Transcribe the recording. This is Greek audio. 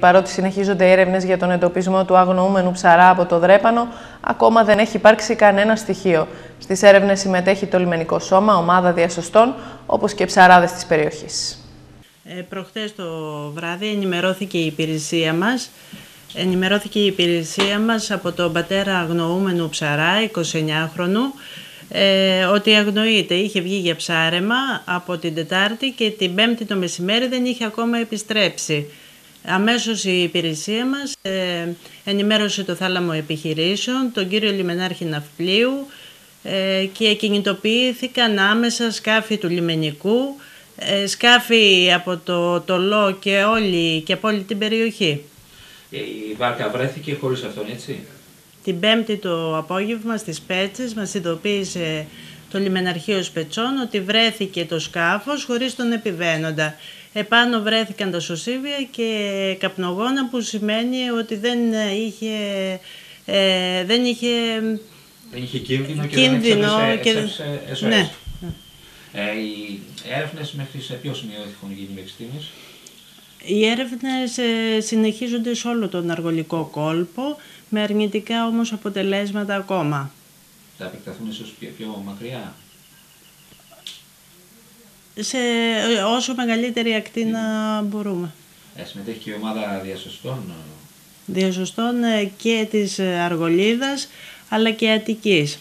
Παρότι συνεχίζονται οι έρευνες για τον εντοπισμό του αγνοούμενου ψαρά από το Δρέπανο, ακόμα δεν έχει υπάρξει κανένα στοιχείο. Στις έρευνες συμμετέχει το λιμενικό σώμα, ομάδα διασωστών, όπως και ψαράδες της περιοχής. Ε, προχτές το βράδυ ενημερώθηκε η υπηρεσία μας ενημερώθηκε η υπηρεσία μας από τον πατέρα αγνοούμενου ψαρά, 29χρονου, ε, ότι αγνοείται. Είχε βγει για ψάρεμα από την Τετάρτη και την Πέμπτη το μεσημέρι δεν είχε ακόμα επιστρέψει. Αμέσως η υπηρεσία μας ε, ενημέρωσε το θάλαμο επιχειρήσεων, τον κύριο Λιμενάρχη Ναυπλίου ε, και κινητοποιήθηκαν άμεσα σκάφη του λιμενικού, ε, σκάφη από το Τολό και, όλη, και από όλη την περιοχή. Ε, η βάρκα βρέθηκε χωρίς αυτόν, έτσι; Την Πέμπτη το απόγευμα στις Πέτσες μας ειδοποίησε το λιμεναρχείο Σπετσών ότι βρέθηκε το σκάφος χωρίς τον επιβαίνοντα. Επάνω βρέθηκαν τα σωσίβια και καπνογόνα που σημαίνει ότι δεν είχε, ε, δεν είχε, δεν είχε κίνδυνο, κίνδυνο και δεν εξέφησε Ναι. Ε, οι έρευνες μέχρι σε ποιο σημείο έχουν γίνει μέχρι Οι έρευνες ε, συνεχίζονται σε όλο τον αργολικό κόλπο, με αρνητικά όμως αποτελέσματα ακόμα. Θα επεκταθούν ίσως πιο, πιο μακριά; Σε όσο μεγαλύτερη ακτίνα μπορούμε. Ε, συμμετέχει και η ομάδα διασωστών. Διασωστών ε, και της Αργολίδας, αλλά και Αττικής.